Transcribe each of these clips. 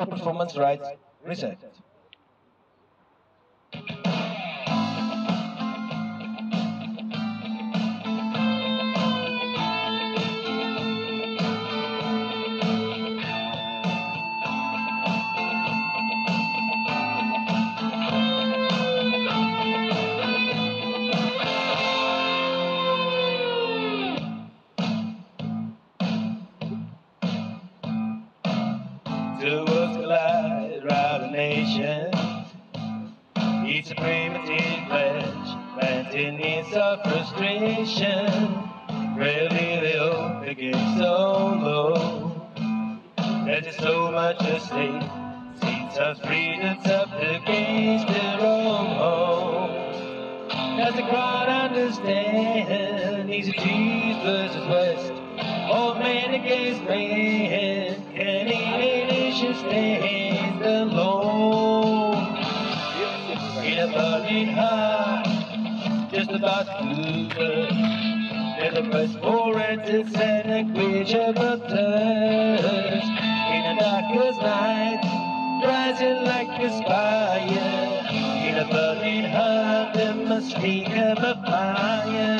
or performance rights reset. Collide, nations. Each a primitive pledge flesh, planting needs of frustration. Really, they'll begin so low. There's just so much at stake. Seeds of freedom's up against their own home. Does the crowd understand? Easy East versus West. Old man against man. Can any nation stand alone? Burning heart, just about to burn. There's a press for answers and a creature of thirst. In a darkest night, rising like a spire. In a burning heart, there must of a fire.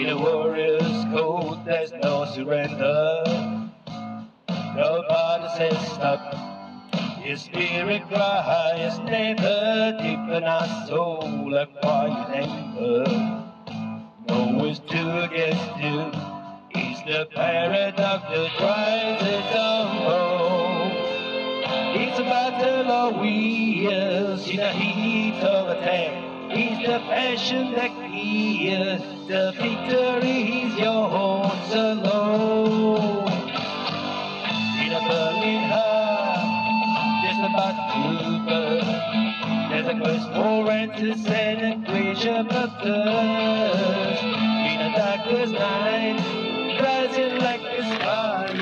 In a warrior's there's no surrender. Nobody says stop. His spirit cries never deep in our soul, a quiet ember. No is two against two. He's the paradox that drives its own home. It's a battle of wheels in the heat of attack. He's the passion that kills. The victory is yours alone. In a burning heart, just about to burn. There's a quest for answers and a creation of thirst. In a darkest night, rising like a fire.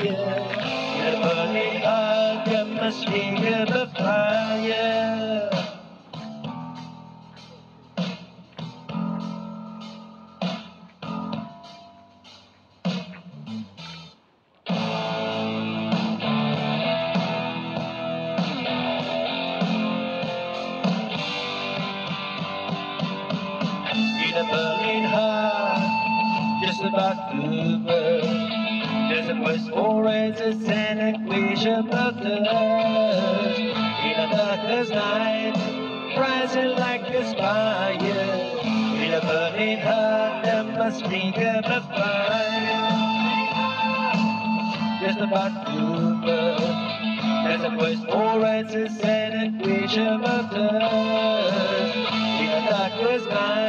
In a burning heart, there must be a fire. In a burning heart, just about to burn. There's a quest for answers and equation of thirst. In a darkest night, rising like a spire. In a burning heart, there must be a fire. Just about to burn. There's a quest for answers and equation of thirst. In a darkest night,